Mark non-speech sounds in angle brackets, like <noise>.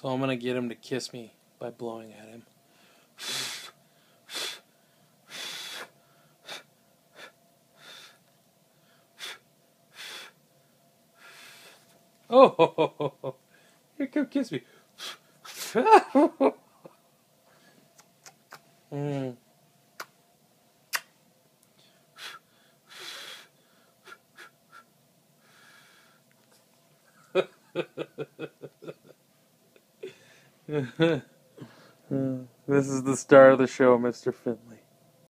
So I'm gonna get him to kiss me by blowing at him. Oh, <laughs> here, come kiss me. <laughs> mm. <laughs> <laughs> this is the star of the show, Mr. Finley.